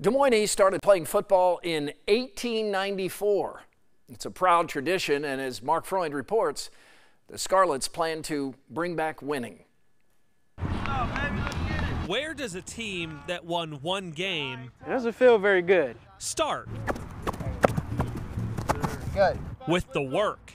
Des Moines East started playing football in 1894. It's a proud tradition, and as Mark Freund reports, the Scarlets plan to bring back winning. Where does a team that won one game It doesn't feel very good. start? Good. With the work.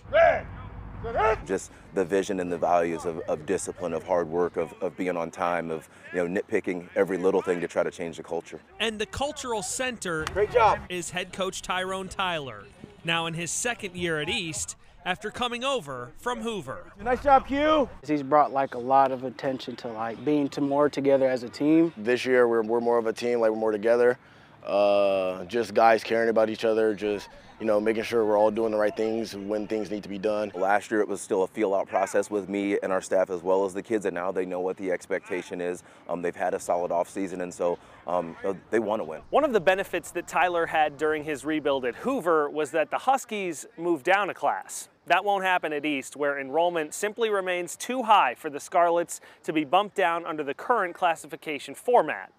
Just the vision and the values of, of discipline, of hard work, of, of being on time, of you know nitpicking every little thing to try to change the culture. And the cultural center Great job. is head coach Tyrone Tyler, now in his second year at East after coming over from Hoover. Nice job, Q. He's brought like a lot of attention to like being to more together as a team. this year we're, we're more of a team like we're more together uh, just guys caring about each other just you know making sure we're all doing the right things when things need to be done Last year it was still a feel out process with me and our staff as well as the kids, and now they know what the expectation is. Um, they've had a solid off season, and so um, they want to win. One of the benefits that Tyler had during his rebuild at Hoover was that the Huskies moved down a class. That won't happen at East, where enrollment simply remains too high for the Scarlets to be bumped down under the current classification format.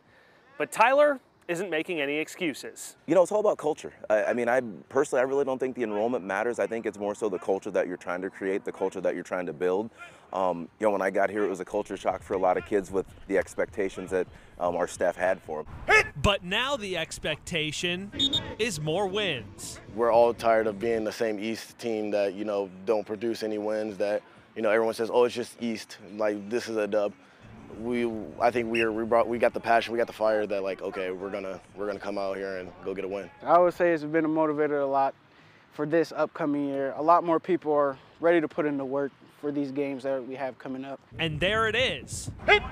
But Tyler isn't making any excuses. You know, it's all about culture. I, I mean, I personally, I really don't think the enrollment matters. I think it's more so the culture that you're trying to create, the culture that you're trying to build. Um, you know, when I got here, it was a culture shock for a lot of kids with the expectations that um, our staff had for them. But now the expectation is more wins. we're all tired of being the same east team that you know don't produce any wins that you know everyone says oh it's just east like this is a dub we i think we are we brought we got the passion we got the fire that like okay we're gonna we're gonna come out here and go get a win I would say it's been a motivator a lot for this upcoming year. A lot more people are ready to put in the work for these games that we have coming up. And there it is. Hit.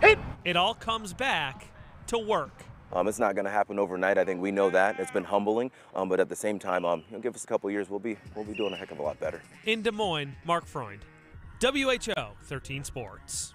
Hit. It all comes back to work. Um, it's not going to happen overnight. I think we know that. It's been humbling, um, but at the same time, um, you know, give us a couple years, we'll be we'll be doing a heck of a lot better. In Des Moines, Mark Freund, WHO 13 Sports.